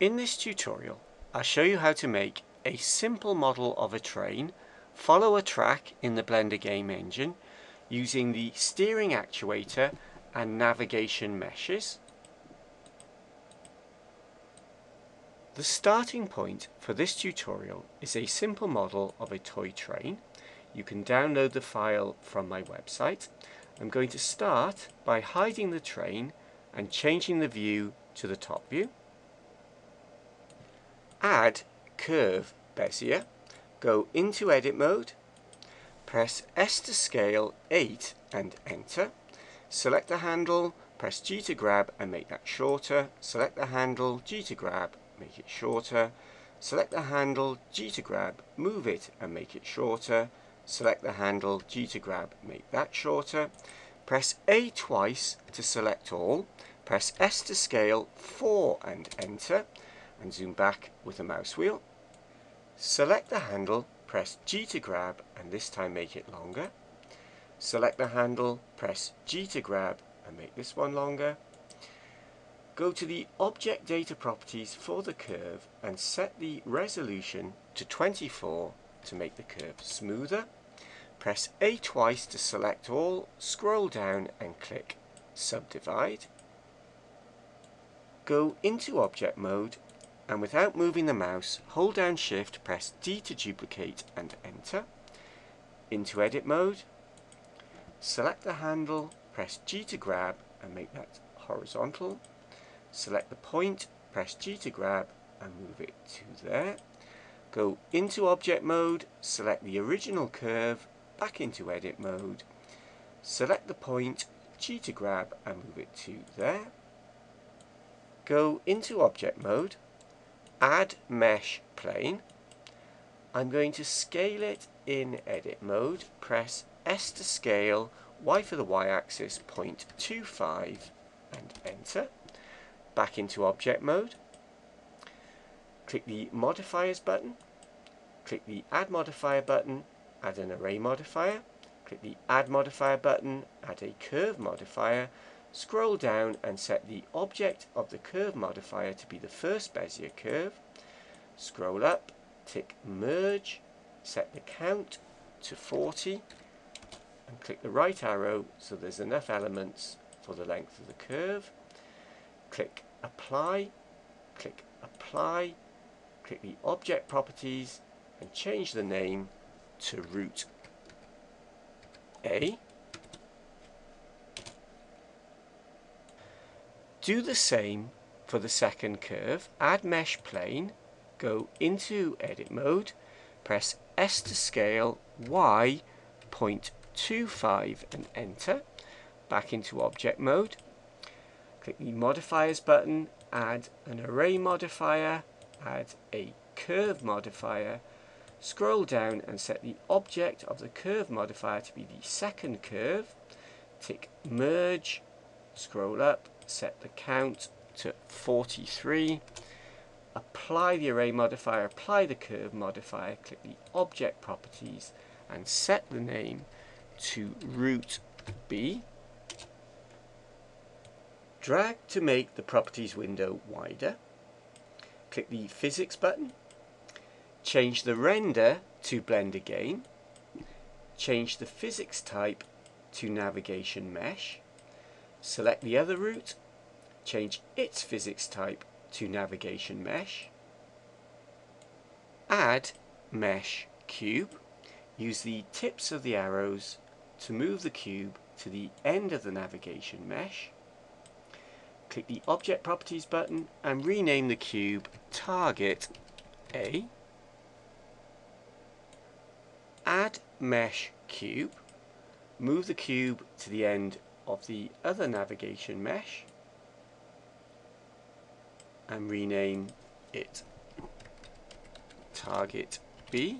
In this tutorial, I'll show you how to make a simple model of a train, follow a track in the Blender game engine using the steering actuator and navigation meshes. The starting point for this tutorial is a simple model of a toy train. You can download the file from my website. I'm going to start by hiding the train and changing the view to the top view add curve Bezier, go into edit mode, press S to scale 8 and enter, select the handle, press G to grab and make that shorter, select the handle, G to grab, make it shorter, select the handle, G to grab, move it and make it shorter, select the handle, G to grab, make that shorter, press A twice to select all, press S to scale 4 and enter, and zoom back with the mouse wheel. Select the handle, press G to grab and this time make it longer. Select the handle, press G to grab and make this one longer. Go to the Object Data Properties for the curve and set the resolution to 24 to make the curve smoother. Press A twice to select all, scroll down and click Subdivide. Go into Object Mode and without moving the mouse, hold down shift, press D to duplicate and enter. Into edit mode, select the handle, press G to grab and make that horizontal. Select the point, press G to grab and move it to there. Go into object mode, select the original curve, back into edit mode. Select the point, G to grab and move it to there. Go into object mode, add mesh plane. I'm going to scale it in edit mode, press S to scale, Y for the y-axis, 0.25 and enter. Back into object mode. Click the modifiers button, click the add modifier button, add an array modifier, click the add modifier button, add a curve modifier, Scroll down and set the object of the curve modifier to be the first Bezier curve. Scroll up, tick merge, set the count to 40 and click the right arrow so there's enough elements for the length of the curve. Click apply, click apply, click the object properties and change the name to route A. Do the same for the second curve. Add mesh plane, go into edit mode, press S to scale, Y 0.25 and enter. Back into object mode. Click the modifiers button, add an array modifier, add a curve modifier, scroll down and set the object of the curve modifier to be the second curve, tick merge, scroll up, set the count to 43, apply the array modifier, apply the curve modifier, click the object properties and set the name to route B. Drag to make the properties window wider. Click the physics button. Change the render to Blender Game. Change the physics type to navigation mesh. Select the other route, change its physics type to navigation mesh, add mesh cube, use the tips of the arrows to move the cube to the end of the navigation mesh, click the object properties button and rename the cube target A, add mesh cube, move the cube to the end of the other navigation mesh and rename it target B.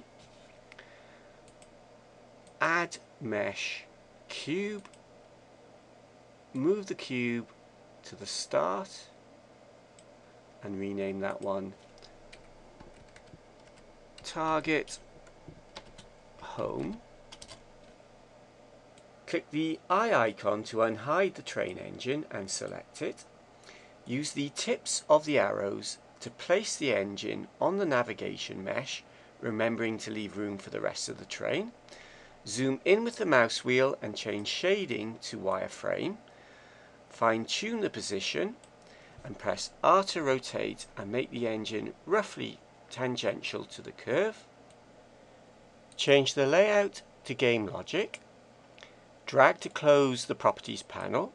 Add mesh cube. Move the cube to the start and rename that one target home Click the eye icon to unhide the train engine and select it. Use the tips of the arrows to place the engine on the navigation mesh, remembering to leave room for the rest of the train. Zoom in with the mouse wheel and change shading to wireframe. Fine tune the position and press R to rotate and make the engine roughly tangential to the curve. Change the layout to game logic. Drag to close the properties panel.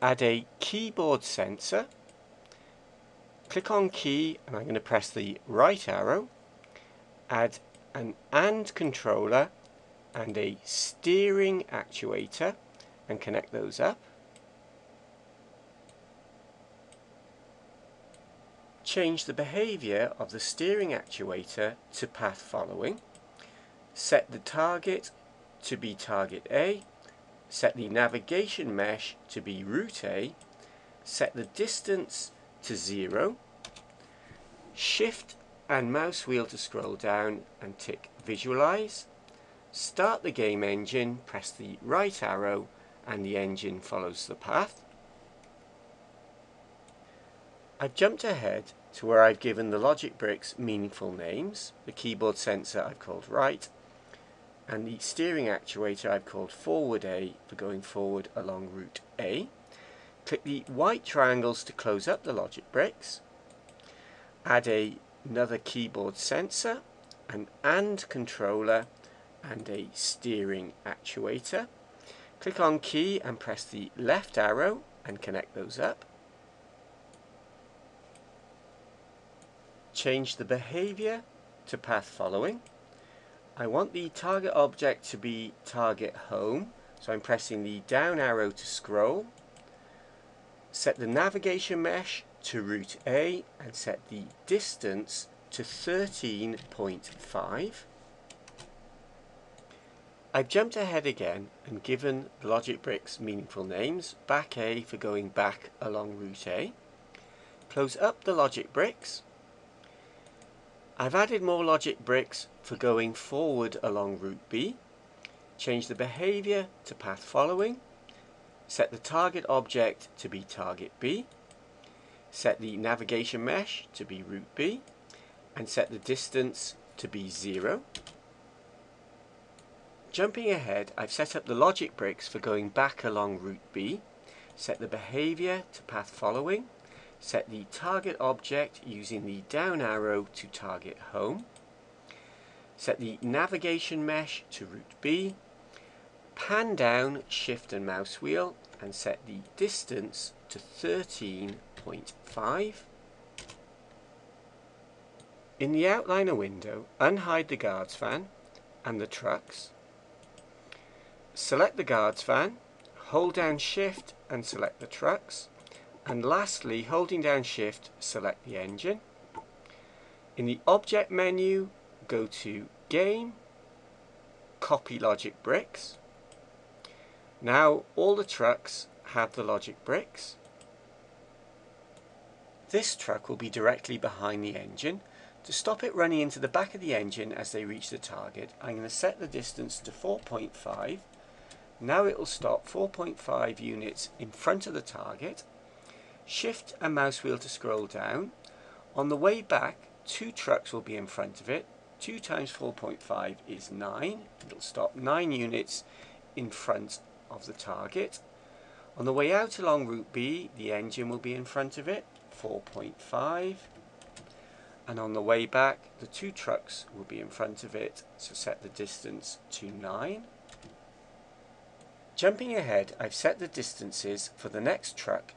Add a keyboard sensor. Click on key and I'm going to press the right arrow. Add an AND controller and a steering actuator and connect those up. Change the behavior of the steering actuator to path following. Set the target to be target A. Set the navigation mesh to be route A. Set the distance to 0. Shift and mouse wheel to scroll down and tick visualize. Start the game engine, press the right arrow and the engine follows the path. I've jumped ahead to where I've given the logic bricks meaningful names. The keyboard sensor I've called right and the steering actuator I've called forward A for going forward along route A. Click the white triangles to close up the logic bricks. Add a, another keyboard sensor, an AND controller and a steering actuator. Click on key and press the left arrow and connect those up. Change the behavior to path following. I want the target object to be target home, so I'm pressing the down arrow to scroll. Set the navigation mesh to route A and set the distance to 13.5. I've jumped ahead again and given the logic bricks meaningful names, back A for going back along route A. Close up the logic bricks. I've added more logic bricks for going forward along route B. Change the behavior to path following. Set the target object to be target B. Set the navigation mesh to be route B. And set the distance to be 0. Jumping ahead, I've set up the logic bricks for going back along route B, set the behavior to path following, set the target object using the down arrow to target home, set the navigation mesh to route B, pan down shift and mouse wheel and set the distance to 13.5. In the outliner window, unhide the guards van and the trucks Select the guards van, hold down shift and select the trucks, and lastly holding down shift select the engine. In the object menu go to game, copy logic bricks. Now all the trucks have the logic bricks. This truck will be directly behind the engine. To stop it running into the back of the engine as they reach the target, I'm going to set the distance to 4.5 now it will stop 4.5 units in front of the target. Shift and mouse wheel to scroll down. On the way back, two trucks will be in front of it. 2 times 4.5 is 9. It'll stop 9 units in front of the target. On the way out along route B, the engine will be in front of it, 4.5. And on the way back, the two trucks will be in front of it, so set the distance to 9. Jumping ahead, I've set the distances for the next truck.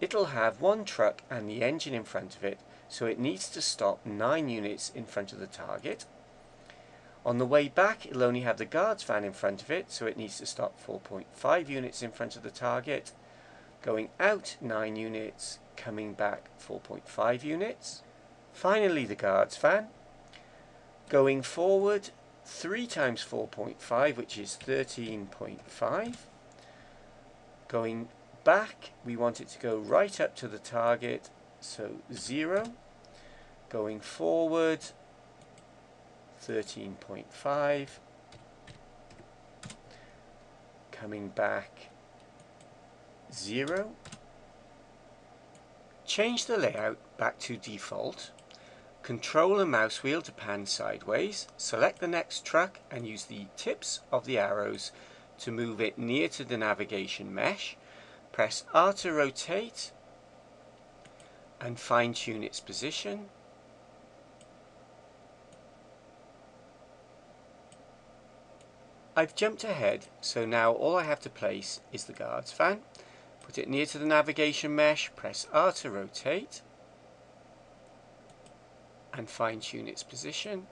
It'll have one truck and the engine in front of it, so it needs to stop 9 units in front of the target. On the way back, it'll only have the guards van in front of it, so it needs to stop 4.5 units in front of the target. Going out 9 units, coming back 4.5 units. Finally, the guards van. Going forward, 3 times 4.5, which is 13.5. Going back, we want it to go right up to the target, so 0. Going forward, 13.5. Coming back, 0. Change the layout back to default. Control the mouse wheel to pan sideways. Select the next truck and use the tips of the arrows to move it near to the navigation mesh. Press R to rotate and fine tune its position. I've jumped ahead, so now all I have to place is the guards van. Put it near to the navigation mesh, press R to rotate, and fine tune its position.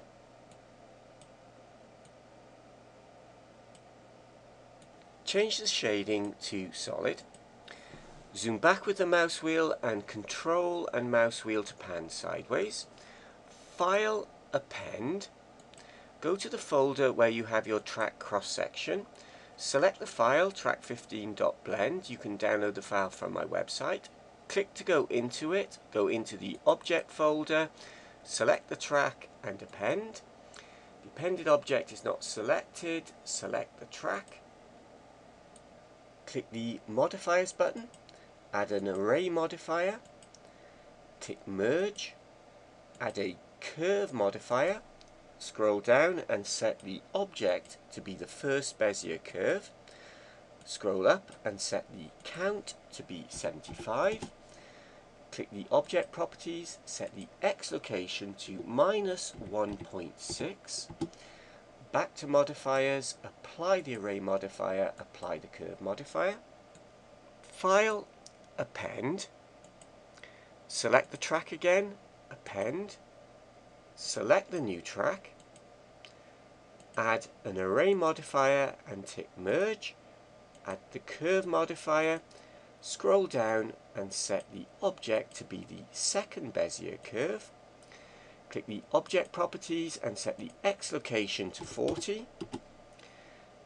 Change the shading to solid. Zoom back with the mouse wheel and control and mouse wheel to pan sideways. File append Go to the folder where you have your track cross-section. Select the file, track15.blend. You can download the file from my website. Click to go into it. Go into the object folder. Select the track and append. The appended object is not selected. Select the track. Click the modifiers button. Add an array modifier. Tick merge. Add a curve modifier Scroll down and set the object to be the first Bezier curve. Scroll up and set the count to be 75. Click the object properties, set the x location to minus 1.6. Back to modifiers, apply the array modifier, apply the curve modifier. File, append. Select the track again, append. Select the new track, add an array modifier and tick merge, add the curve modifier, scroll down and set the object to be the second Bezier curve, click the object properties and set the x location to 40,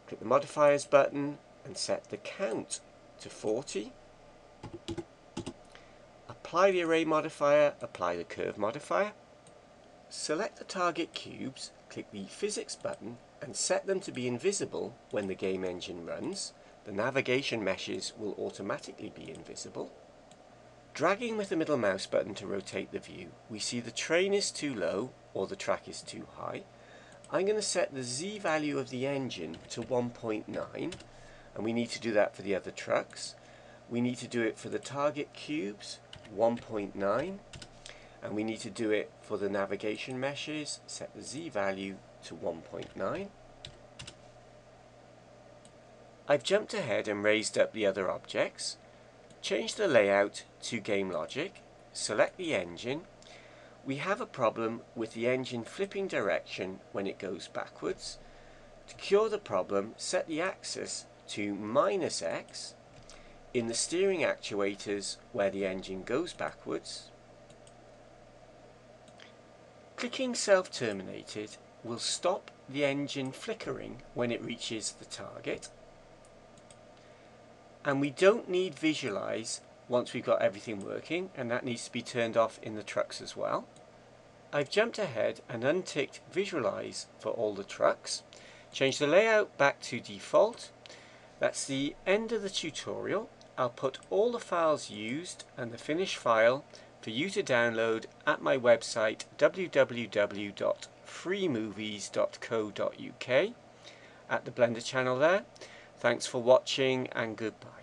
click the modifiers button and set the count to 40, apply the array modifier, apply the curve modifier, Select the target cubes, click the physics button and set them to be invisible when the game engine runs. The navigation meshes will automatically be invisible. Dragging with the middle mouse button to rotate the view, we see the train is too low or the track is too high. I'm going to set the Z value of the engine to 1.9 and we need to do that for the other trucks. We need to do it for the target cubes, 1.9 and we need to do it for the navigation meshes set the z value to 1.9 I've jumped ahead and raised up the other objects change the layout to game logic select the engine. We have a problem with the engine flipping direction when it goes backwards. To cure the problem set the axis to minus x in the steering actuators where the engine goes backwards Clicking self-terminated will stop the engine flickering when it reaches the target. And we don't need visualize once we've got everything working and that needs to be turned off in the trucks as well. I've jumped ahead and unticked visualize for all the trucks. Change the layout back to default. That's the end of the tutorial. I'll put all the files used and the finished file for you to download at my website www.freemovies.co.uk at the Blender channel there. Thanks for watching and goodbye.